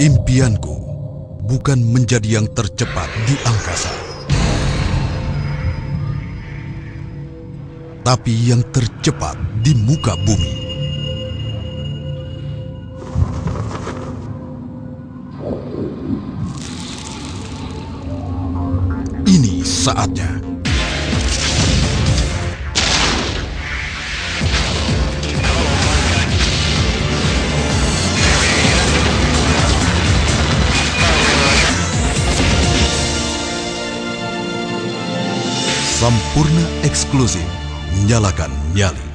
Impianku bukan menjadi yang tercepat di angkasa, tapi yang tercepat di muka bumi. Ini saatnya. Sampurna eksklusif. Nyalakan nyali.